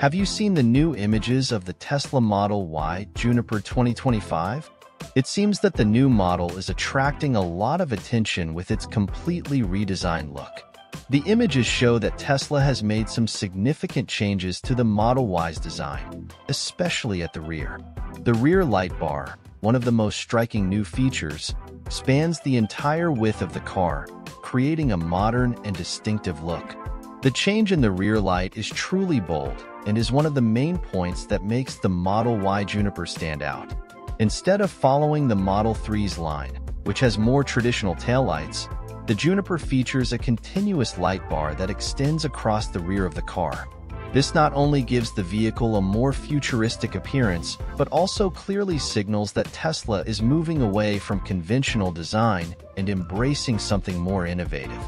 Have you seen the new images of the Tesla Model Y Juniper 2025? It seems that the new model is attracting a lot of attention with its completely redesigned look. The images show that Tesla has made some significant changes to the Model Y's design, especially at the rear. The rear light bar, one of the most striking new features, spans the entire width of the car, creating a modern and distinctive look. The change in the rear light is truly bold and is one of the main points that makes the Model Y Juniper stand out. Instead of following the Model 3's line, which has more traditional taillights, the Juniper features a continuous light bar that extends across the rear of the car. This not only gives the vehicle a more futuristic appearance, but also clearly signals that Tesla is moving away from conventional design and embracing something more innovative.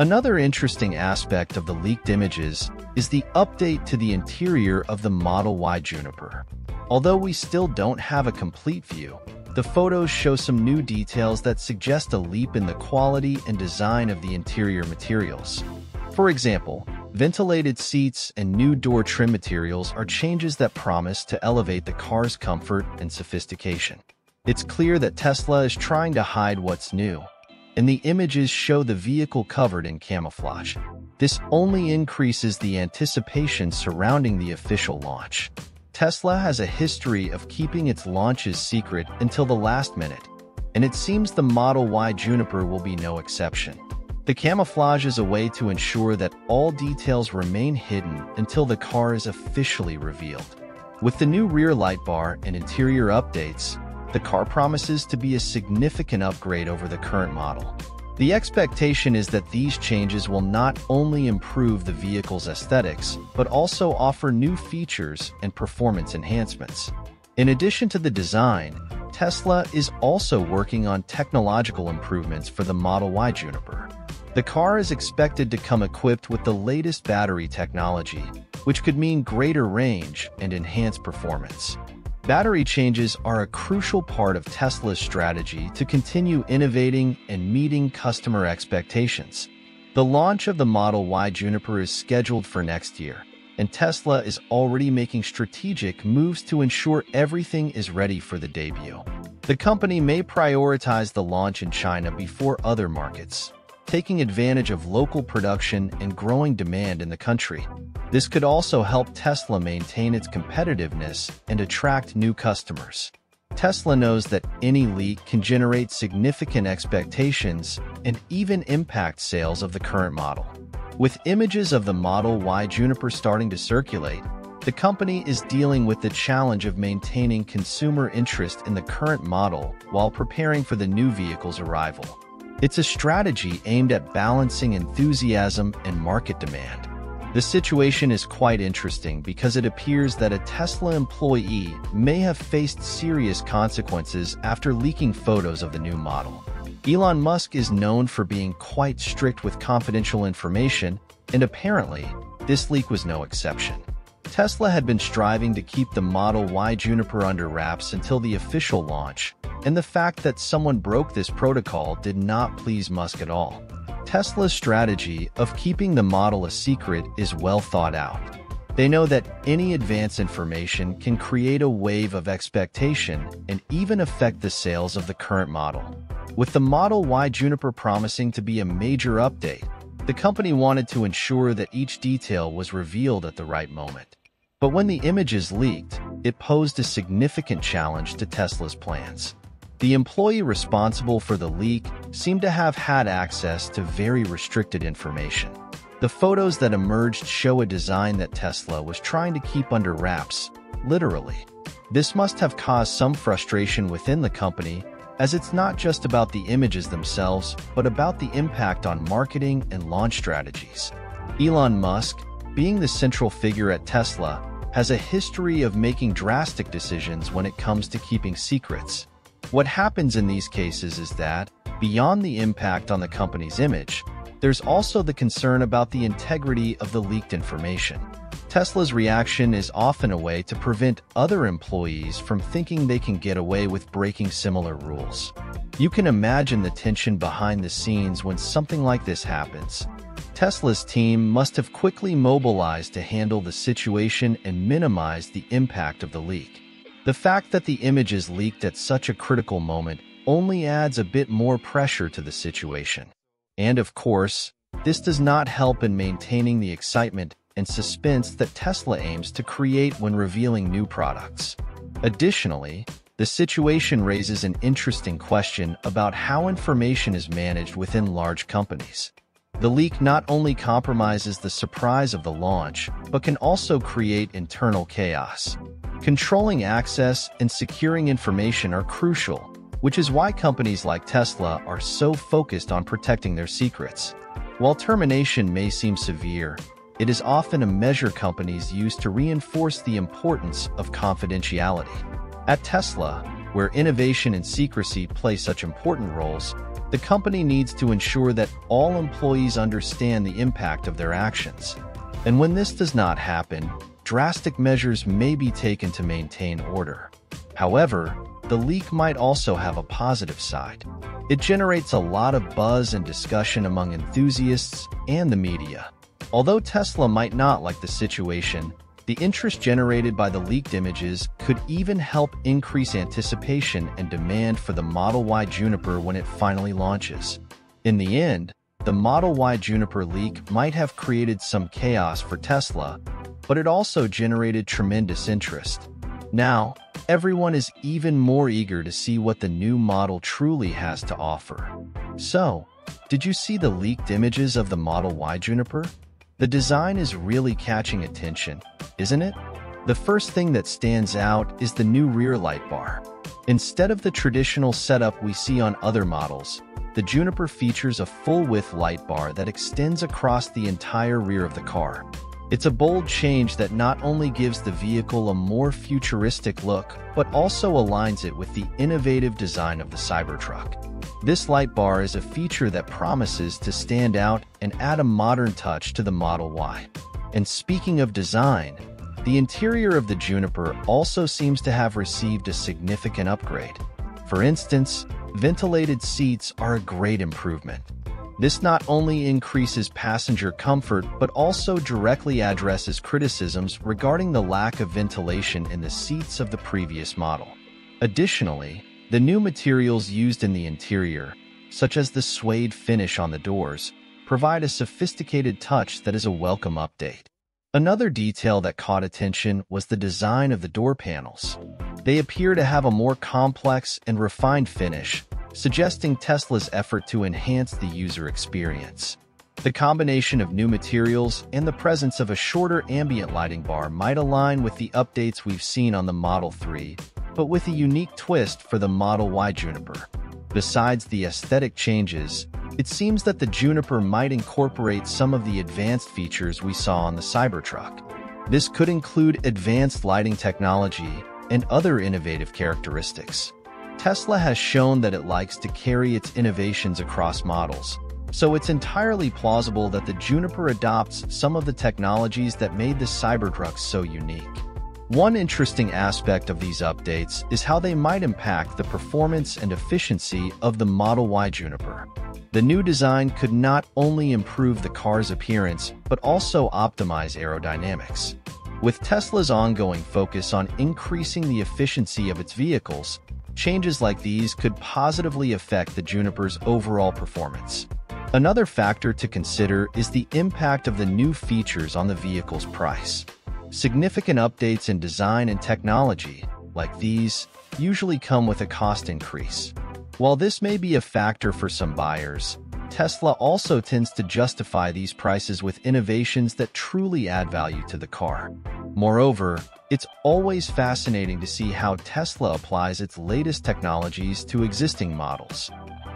Another interesting aspect of the leaked images is the update to the interior of the Model Y Juniper. Although we still don't have a complete view, the photos show some new details that suggest a leap in the quality and design of the interior materials. For example, ventilated seats and new door trim materials are changes that promise to elevate the car's comfort and sophistication. It's clear that Tesla is trying to hide what's new, and the images show the vehicle covered in camouflage. This only increases the anticipation surrounding the official launch. Tesla has a history of keeping its launches secret until the last minute, and it seems the Model Y Juniper will be no exception. The camouflage is a way to ensure that all details remain hidden until the car is officially revealed. With the new rear light bar and interior updates, the car promises to be a significant upgrade over the current model. The expectation is that these changes will not only improve the vehicle's aesthetics, but also offer new features and performance enhancements. In addition to the design, Tesla is also working on technological improvements for the Model Y Juniper. The car is expected to come equipped with the latest battery technology, which could mean greater range and enhanced performance. Battery changes are a crucial part of Tesla's strategy to continue innovating and meeting customer expectations. The launch of the Model Y Juniper is scheduled for next year, and Tesla is already making strategic moves to ensure everything is ready for the debut. The company may prioritize the launch in China before other markets, taking advantage of local production and growing demand in the country. This could also help Tesla maintain its competitiveness and attract new customers. Tesla knows that any leak can generate significant expectations and even impact sales of the current model. With images of the Model Y Juniper starting to circulate, the company is dealing with the challenge of maintaining consumer interest in the current model while preparing for the new vehicle's arrival. It's a strategy aimed at balancing enthusiasm and market demand. The situation is quite interesting because it appears that a Tesla employee may have faced serious consequences after leaking photos of the new model. Elon Musk is known for being quite strict with confidential information, and apparently, this leak was no exception. Tesla had been striving to keep the Model Y Juniper under wraps until the official launch, and the fact that someone broke this protocol did not please Musk at all. Tesla's strategy of keeping the model a secret is well thought out. They know that any advance information can create a wave of expectation and even affect the sales of the current model. With the Model Y Juniper promising to be a major update, the company wanted to ensure that each detail was revealed at the right moment. But when the images leaked, it posed a significant challenge to Tesla's plans. The employee responsible for the leak seemed to have had access to very restricted information. The photos that emerged show a design that Tesla was trying to keep under wraps, literally. This must have caused some frustration within the company, as it's not just about the images themselves, but about the impact on marketing and launch strategies. Elon Musk, being the central figure at Tesla, has a history of making drastic decisions when it comes to keeping secrets. What happens in these cases is that, beyond the impact on the company's image, there's also the concern about the integrity of the leaked information. Tesla's reaction is often a way to prevent other employees from thinking they can get away with breaking similar rules. You can imagine the tension behind the scenes when something like this happens. Tesla's team must have quickly mobilized to handle the situation and minimize the impact of the leak. The fact that the images leaked at such a critical moment only adds a bit more pressure to the situation. And of course, this does not help in maintaining the excitement and suspense that Tesla aims to create when revealing new products. Additionally, the situation raises an interesting question about how information is managed within large companies. The leak not only compromises the surprise of the launch, but can also create internal chaos. Controlling access and securing information are crucial, which is why companies like Tesla are so focused on protecting their secrets. While termination may seem severe, it is often a measure companies use to reinforce the importance of confidentiality. At Tesla, where innovation and secrecy play such important roles, the company needs to ensure that all employees understand the impact of their actions. And when this does not happen, drastic measures may be taken to maintain order. However, the leak might also have a positive side. It generates a lot of buzz and discussion among enthusiasts and the media. Although Tesla might not like the situation, the interest generated by the leaked images could even help increase anticipation and demand for the Model Y Juniper when it finally launches. In the end, the Model Y Juniper leak might have created some chaos for Tesla, but it also generated tremendous interest. Now, everyone is even more eager to see what the new model truly has to offer. So, did you see the leaked images of the Model Y Juniper? The design is really catching attention, isn't it? The first thing that stands out is the new rear light bar. Instead of the traditional setup we see on other models, the Juniper features a full-width light bar that extends across the entire rear of the car. It's a bold change that not only gives the vehicle a more futuristic look, but also aligns it with the innovative design of the Cybertruck. This light bar is a feature that promises to stand out and add a modern touch to the Model Y. And speaking of design, the interior of the Juniper also seems to have received a significant upgrade. For instance, ventilated seats are a great improvement. This not only increases passenger comfort but also directly addresses criticisms regarding the lack of ventilation in the seats of the previous model. Additionally, the new materials used in the interior, such as the suede finish on the doors, provide a sophisticated touch that is a welcome update. Another detail that caught attention was the design of the door panels. They appear to have a more complex and refined finish, suggesting Tesla's effort to enhance the user experience. The combination of new materials and the presence of a shorter ambient lighting bar might align with the updates we've seen on the Model 3, but with a unique twist for the Model Y Juniper. Besides the aesthetic changes, it seems that the Juniper might incorporate some of the advanced features we saw on the Cybertruck. This could include advanced lighting technology and other innovative characteristics. Tesla has shown that it likes to carry its innovations across models, so it's entirely plausible that the Juniper adopts some of the technologies that made the Cybertruck so unique. One interesting aspect of these updates is how they might impact the performance and efficiency of the Model Y Juniper. The new design could not only improve the car's appearance, but also optimize aerodynamics. With Tesla's ongoing focus on increasing the efficiency of its vehicles, changes like these could positively affect the Juniper's overall performance. Another factor to consider is the impact of the new features on the vehicle's price. Significant updates in design and technology, like these, usually come with a cost increase. While this may be a factor for some buyers, Tesla also tends to justify these prices with innovations that truly add value to the car. Moreover, it's always fascinating to see how Tesla applies its latest technologies to existing models.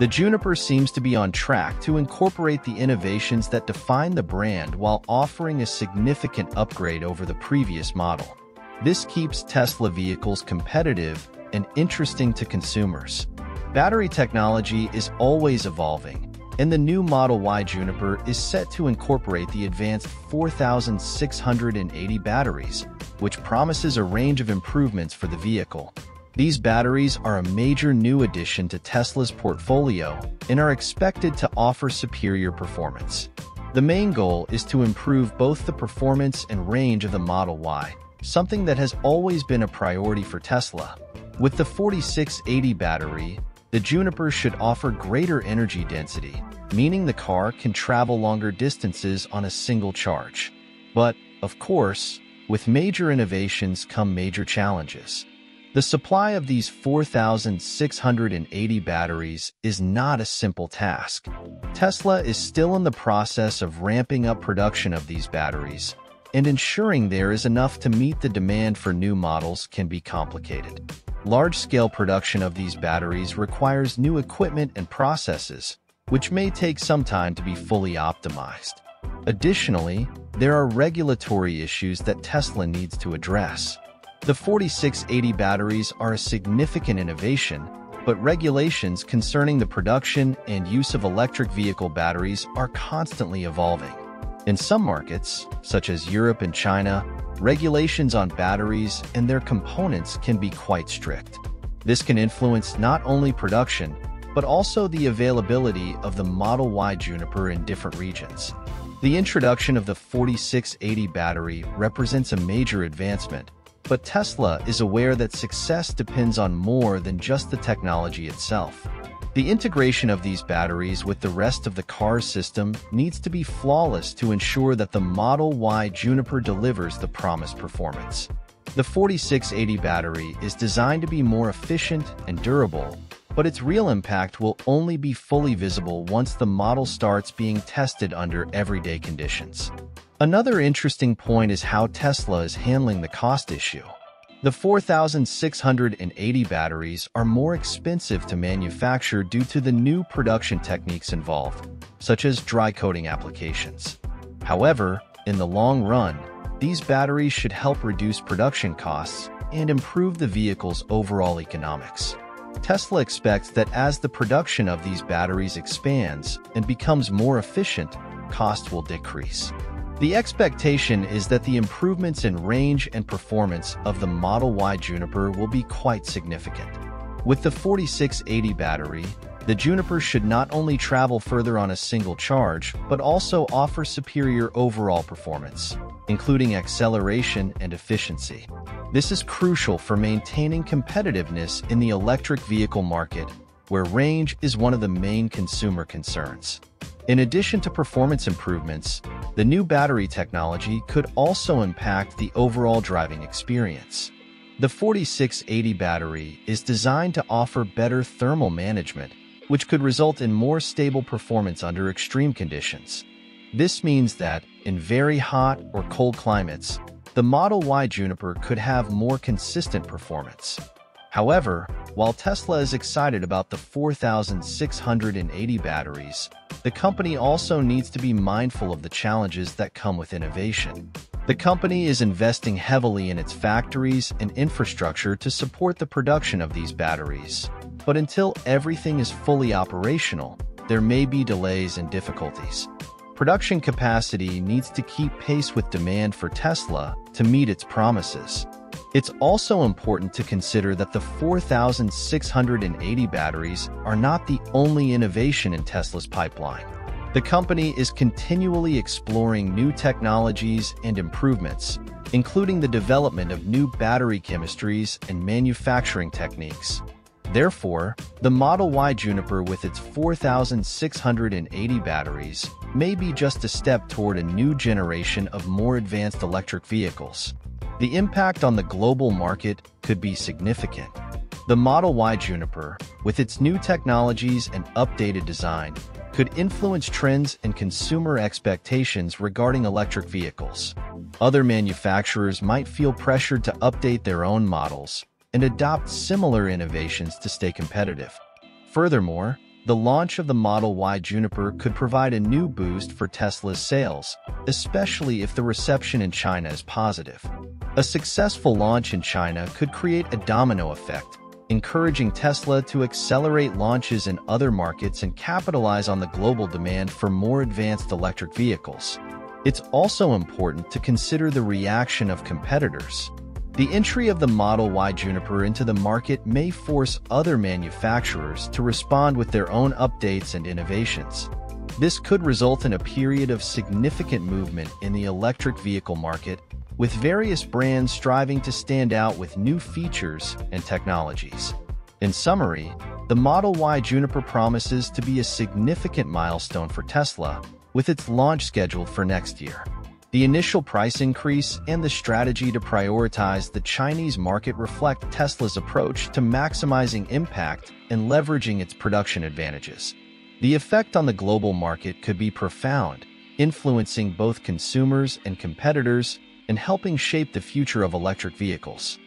The Juniper seems to be on track to incorporate the innovations that define the brand while offering a significant upgrade over the previous model. This keeps Tesla vehicles competitive and interesting to consumers. Battery technology is always evolving, and the new Model Y Juniper is set to incorporate the advanced 4680 batteries, which promises a range of improvements for the vehicle. These batteries are a major new addition to Tesla's portfolio and are expected to offer superior performance. The main goal is to improve both the performance and range of the Model Y, something that has always been a priority for Tesla. With the 4680 battery, the Juniper should offer greater energy density, meaning the car can travel longer distances on a single charge. But, of course, with major innovations come major challenges. The supply of these 4,680 batteries is not a simple task. Tesla is still in the process of ramping up production of these batteries, and ensuring there is enough to meet the demand for new models can be complicated. Large-scale production of these batteries requires new equipment and processes, which may take some time to be fully optimized. Additionally, there are regulatory issues that Tesla needs to address. The 4680 batteries are a significant innovation, but regulations concerning the production and use of electric vehicle batteries are constantly evolving. In some markets, such as Europe and China, regulations on batteries and their components can be quite strict. This can influence not only production, but also the availability of the Model Y Juniper in different regions. The introduction of the 4680 battery represents a major advancement, but Tesla is aware that success depends on more than just the technology itself. The integration of these batteries with the rest of the car system needs to be flawless to ensure that the Model Y Juniper delivers the promised performance. The 4680 battery is designed to be more efficient and durable, but its real impact will only be fully visible once the model starts being tested under everyday conditions. Another interesting point is how Tesla is handling the cost issue. The 4,680 batteries are more expensive to manufacture due to the new production techniques involved, such as dry coating applications. However, in the long run, these batteries should help reduce production costs and improve the vehicle's overall economics. Tesla expects that as the production of these batteries expands and becomes more efficient, cost will decrease. The expectation is that the improvements in range and performance of the Model Y Juniper will be quite significant. With the 4680 battery, the Juniper should not only travel further on a single charge, but also offer superior overall performance, including acceleration and efficiency. This is crucial for maintaining competitiveness in the electric vehicle market, where range is one of the main consumer concerns. In addition to performance improvements, the new battery technology could also impact the overall driving experience. The 4680 battery is designed to offer better thermal management, which could result in more stable performance under extreme conditions. This means that, in very hot or cold climates, the Model Y Juniper could have more consistent performance. However, while Tesla is excited about the 4,680 batteries, the company also needs to be mindful of the challenges that come with innovation. The company is investing heavily in its factories and infrastructure to support the production of these batteries. But until everything is fully operational, there may be delays and difficulties. Production capacity needs to keep pace with demand for Tesla to meet its promises. It's also important to consider that the 4,680 batteries are not the only innovation in Tesla's pipeline. The company is continually exploring new technologies and improvements, including the development of new battery chemistries and manufacturing techniques. Therefore, the Model Y Juniper with its 4,680 batteries may be just a step toward a new generation of more advanced electric vehicles. The impact on the global market could be significant. The Model Y Juniper, with its new technologies and updated design, could influence trends and consumer expectations regarding electric vehicles. Other manufacturers might feel pressured to update their own models and adopt similar innovations to stay competitive. Furthermore, the launch of the Model Y Juniper could provide a new boost for Tesla's sales, especially if the reception in China is positive. A successful launch in China could create a domino effect, encouraging Tesla to accelerate launches in other markets and capitalize on the global demand for more advanced electric vehicles. It's also important to consider the reaction of competitors. The entry of the Model Y Juniper into the market may force other manufacturers to respond with their own updates and innovations. This could result in a period of significant movement in the electric vehicle market, with various brands striving to stand out with new features and technologies. In summary, the Model Y Juniper promises to be a significant milestone for Tesla, with its launch scheduled for next year. The initial price increase and the strategy to prioritize the Chinese market reflect Tesla's approach to maximizing impact and leveraging its production advantages. The effect on the global market could be profound, influencing both consumers and competitors and helping shape the future of electric vehicles.